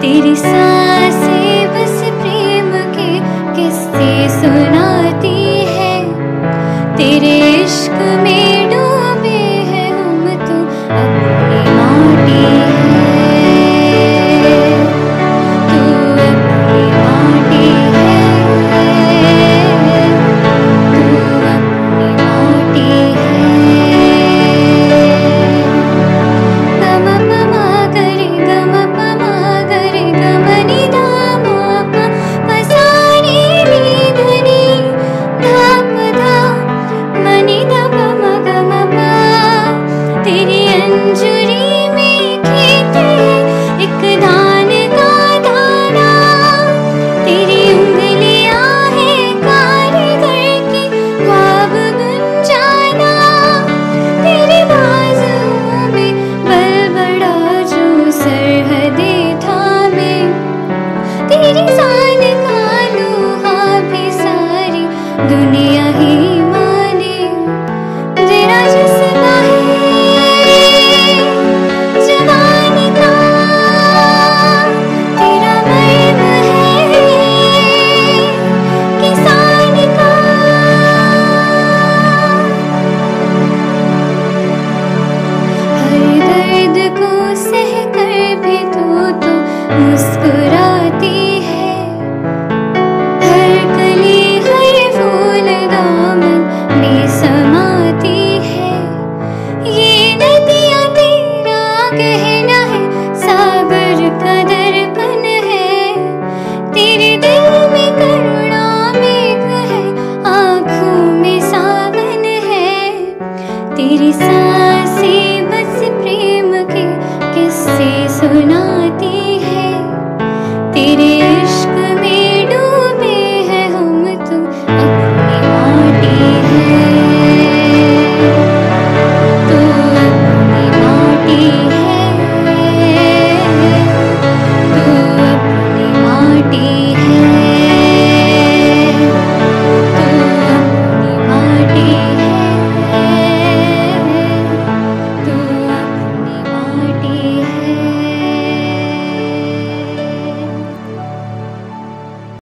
滴滴洒